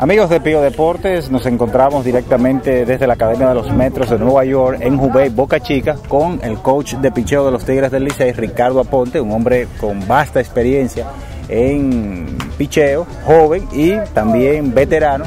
Amigos de Pío Deportes, nos encontramos directamente desde la Academia de los Metros de Nueva York en Jubei, Boca Chica, con el coach de picheo de los Tigres del Licey, Ricardo Aponte, un hombre con vasta experiencia en picheo, joven y también veterano.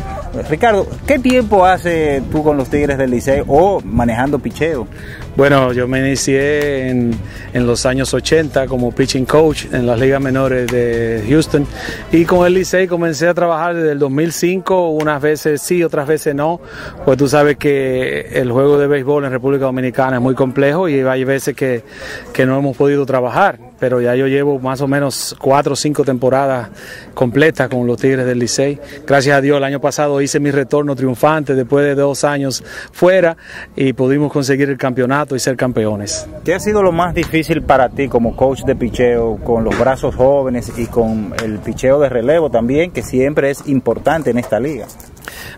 Ricardo, ¿qué tiempo hace tú con los Tigres del Liceo o manejando picheo? Bueno, yo me inicié en, los años 80 como pitching coach en las ligas menores de Houston. Y con el Licey comencé a trabajar desde el 2005, unas veces sí, otras veces no, pues tú sabes que el juego de béisbol en República Dominicana es muy complejo y hay veces que, que no hemos podido trabajar, pero ya yo llevo más o menos cuatro o cinco temporadas completas con los Tigres del Licey. Gracias a Dios el año pasado hice mi retorno triunfante después de dos años fuera y pudimos conseguir el campeonato y ser campeones. ¿Qué ha sido lo más difícil para ti como coach de picheo con los brazos jóvenes y con el picheo de relevo también, que siempre es importante en esta liga?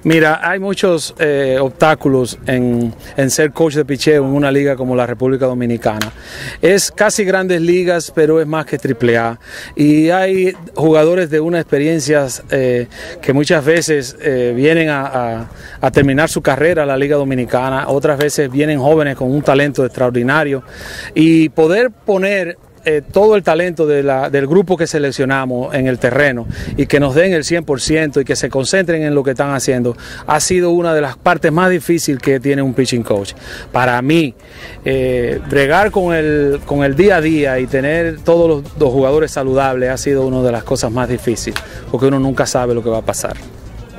Mira, hay muchos eh, obstáculos en, en, ser coach de picheo en una liga como la República Dominicana. Es casi grandes ligas, pero es más que triple A. Y hay jugadores de una experiencia eh, que muchas veces eh, vienen a, a, a, terminar su carrera en la Liga Dominicana, otras veces vienen jóvenes con un talento extraordinario. Y poder poner eh, todo el talento del grupo que seleccionamos en el terreno y que nos den el 100% y que se concentren en lo que están haciendo, ha sido una de las partes más difíciles que tiene un pitching coach. Para mí, eh, bregar con el, con el día a día y tener todos los, los jugadores saludables ha sido una de las cosas más difíciles, porque uno nunca sabe lo que va a pasar.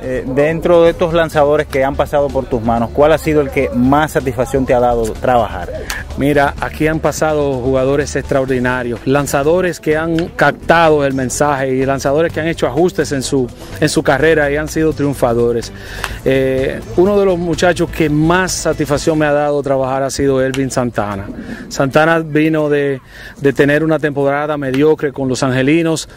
Eh, dentro de estos lanzadores que han pasado por tus manos, ¿cuál ha sido el que más satisfacción te ha dado trabajar? Mira, aquí han pasado jugadores extraordinarios, lanzadores que han captado el mensaje y lanzadores que han hecho ajustes en su, en su carrera y han sido triunfadores. Eh, uno de los muchachos que más satisfacción me ha dado trabajar ha sido Elvin Santana. Santana vino de, de tener una temporada mediocre con los angelinos,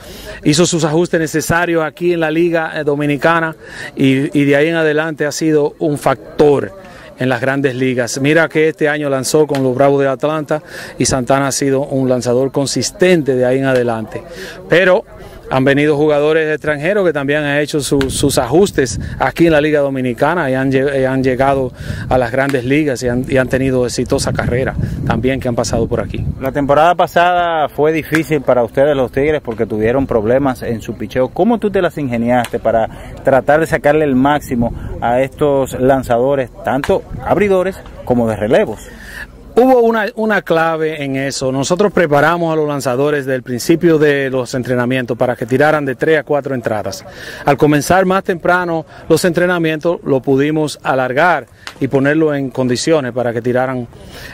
hizo sus ajustes necesarios aquí en la Liga Dominicana y, y de ahí en adelante ha sido un factor en las grandes ligas. Mira que este año lanzó con los Bravos de Atlanta y Santana ha sido un lanzador consistente de ahí en adelante. Pero han venido jugadores extranjeros que también han hecho su, sus ajustes aquí en la Liga Dominicana y han, y han llegado a las grandes ligas y han, y han, tenido exitosa carrera también que han pasado por aquí. La temporada pasada fue difícil para ustedes los Tigres porque tuvieron problemas en su picheo. ¿Cómo tú te las ingeniaste para tratar de sacarle el máximo a estos lanzadores, tanto abridores como de relevos? Hubo una, una, clave en eso. Nosotros preparamos a los lanzadores del principio de los entrenamientos para que tiraran de 3 a 4 entradas. Al comenzar más temprano los entrenamientos, lo pudimos alargar y ponerlo en condiciones para que tiraran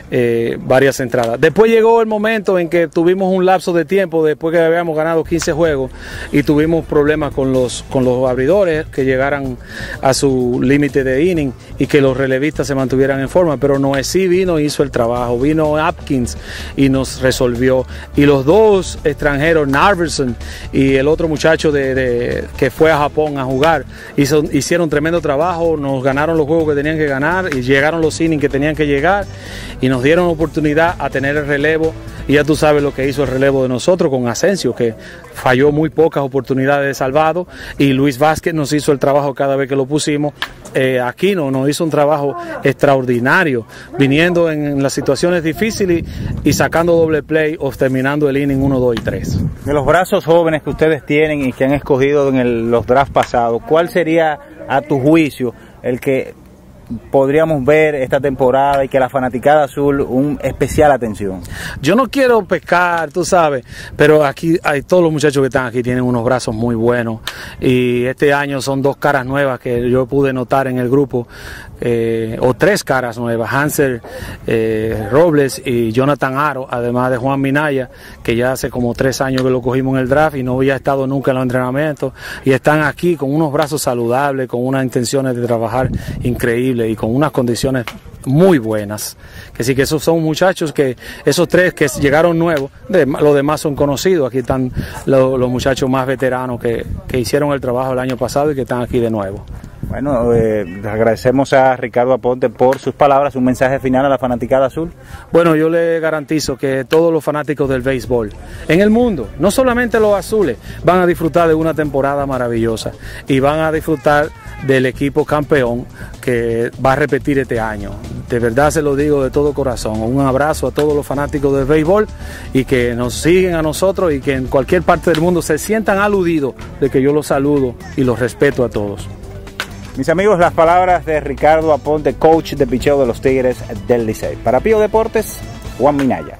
eh, varias entradas. Después llegó el momento en que tuvimos un lapso de tiempo, después que habíamos ganado 15 juegos, y tuvimos problemas con los, con los abridores que llegaran a su límite de inning y que los relevistas se mantuvieran en forma. Pero Noesí vino y hizo el trabajo trabajo. Vino Atkins y nos resolvió. Y los dos extranjeros, Narverson y el otro muchacho de, que fue a Japón a jugar, hicieron tremendo trabajo, nos ganaron los juegos que tenían que ganar y llegaron los innings que tenían que llegar y nos dieron oportunidad a tener el relevo. Y ya tú sabes lo que hizo el relevo de nosotros con Asensio, que falló muy pocas oportunidades de salvado. Y Luis Vázquez nos hizo el trabajo cada vez que lo pusimos. Eh, Aquino nos hizo un trabajo extraordinario, viniendo en, las situaciones difíciles y, sacando doble play o terminando el inning 1, 2 y 3. De los brazos jóvenes que ustedes tienen y que han escogido en los drafts pasados, ¿cuál sería a tu juicio el que podríamos ver esta temporada y que la fanaticada azul un especial atención. Yo no quiero pescar, tú sabes, pero aquí hay todos los muchachos que están aquí tienen unos brazos muy buenos y este año son dos caras nuevas que yo pude notar en el grupo eh, o tres caras nuevas, Hansel eh, Robles y Jonathan Aro, además de Juan Minaya, que ya hace como tres años que lo cogimos en el draft y no había estado nunca en los entrenamientos y están aquí con unos brazos saludables, con unas intenciones de trabajar increíbles y con unas condiciones muy buenas. Que sí que esos son muchachos que, esos tres que llegaron nuevos, de, los demás son conocidos. Aquí están los, los muchachos más veteranos que, que hicieron el trabajo el año pasado y que están aquí de nuevo. Bueno, eh, agradecemos a Ricardo Aponte por sus palabras, un mensaje final a la fanaticada azul. Bueno, yo le garantizo que todos los fanáticos del béisbol en el mundo, no solamente los azules, van a disfrutar de una temporada maravillosa y van a disfrutar del equipo campeón que va a repetir este año. De verdad se lo digo de todo corazón. Un abrazo a todos los fanáticos del béisbol y que nos siguen a nosotros y que en cualquier parte del mundo se sientan aludidos de que yo los saludo y los respeto a todos. Mis amigos, las palabras de Ricardo Aponte, coach de picheo de los Tigres del Licey. Para Pío Deportes, Juan Minaya.